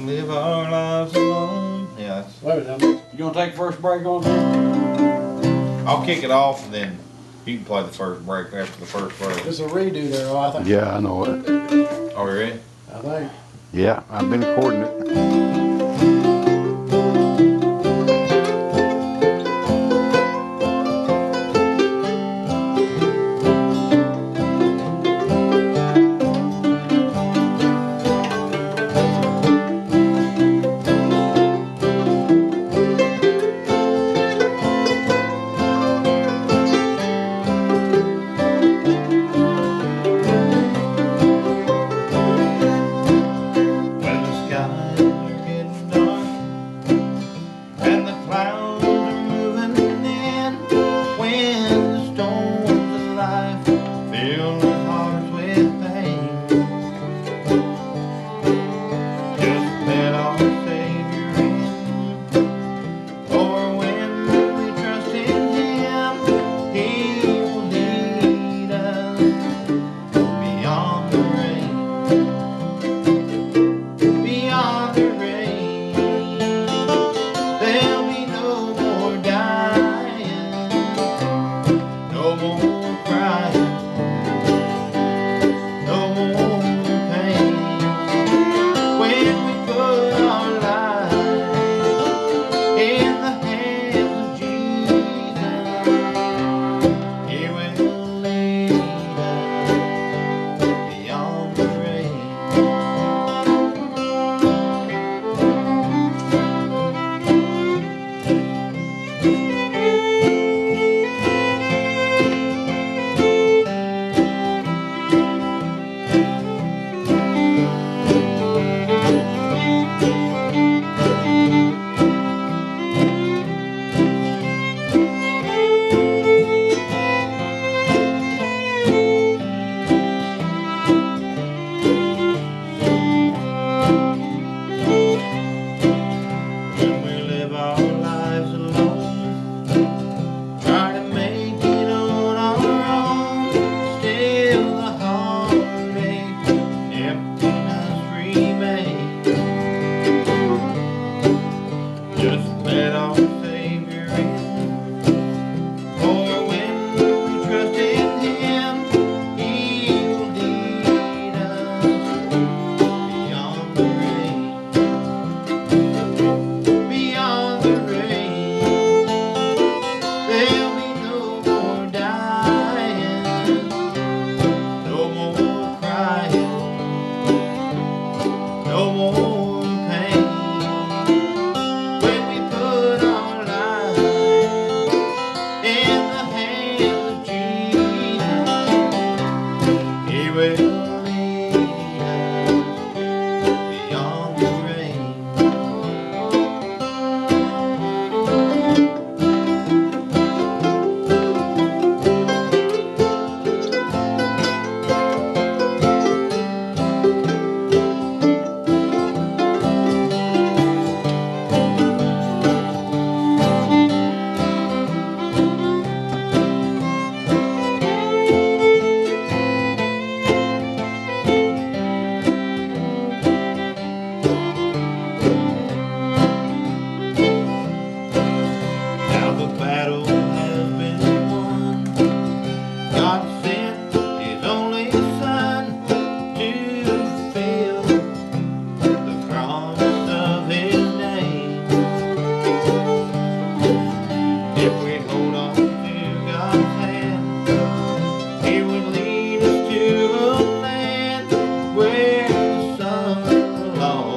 live our lives alone. Yeah. You gonna take first break on this? I'll kick it off and then you can play the first break after the first break. There's a redo there, I think. Yeah, I know it. Oh, Are we ready? I think. Yeah, I've been recording it. If we hold on to God's hand, He will lead us to a land where the sun belongs.